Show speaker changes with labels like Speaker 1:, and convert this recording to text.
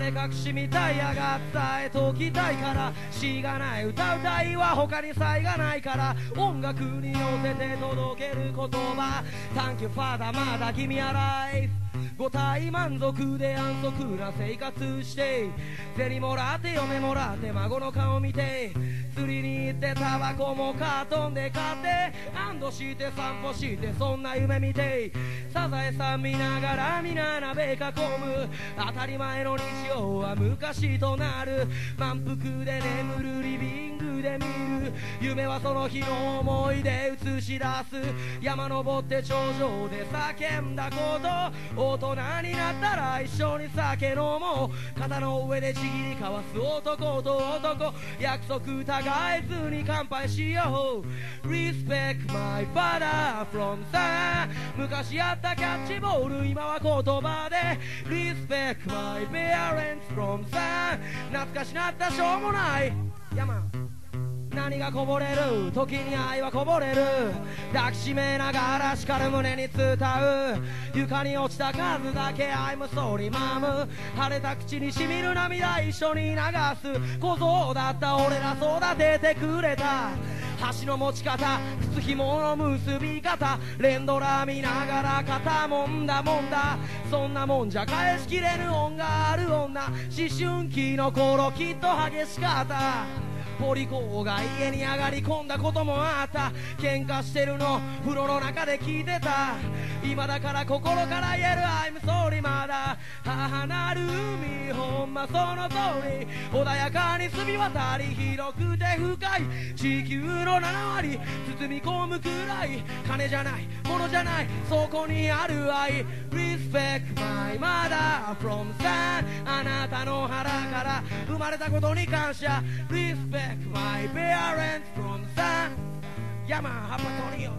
Speaker 1: で隠しみたいやが伝えときたいから。しがない歌うたいは他に才がないから。音楽に寄せて届ける言葉。Thank you father まだ君 alive 五体満足で安息な生活して。銭もらって嫁もらって孫の顔見て。釣りに行ってタバコもカートンで買って安堵して散歩してそんな夢見てサザエさん見ながら皆鍋囲む。当たり前の日常は昔となる。満腹で眠るリビングで見る。夢はその日の思い出映し出す。山登って頂上で叫んだこと。大人になったら一緒に酒飲もう。肩の上でちぎり交わす男と男。約束違えずに乾杯しよう Respect my father from sun 昔やったキャッチボール今は言葉で Respect my parents from sun 懐かしなったしょうもない山 y 何がこぼれる？時に愛はこぼれる。抱きしめながら叱る胸に伝う。床に落ちた数だけ I'm sorry mom 腫れた口にしみる涙一緒に流す。小僧だった俺ら育ててくれた。箸の持ち方靴紐の結び方連ドラ見ながら肩もんだもんだ。そんなもんじゃ返しきれぬ恩がある女。思春期の頃きっと激しかった。ポリコが家に上がり込んだこともあった。喧嘩してるの風呂の中で聞いてた。今だから心から言える I'm sorry まだ母なる海ほんまその通り。穏やかに澄み渡り広くて深い。地球の7割包み込むくらい。金じゃないものじゃない。そこにある愛。Respect my mother from sun あなたの腹から生まれたことに感謝。Respect my parents from sun 山ハパトニオ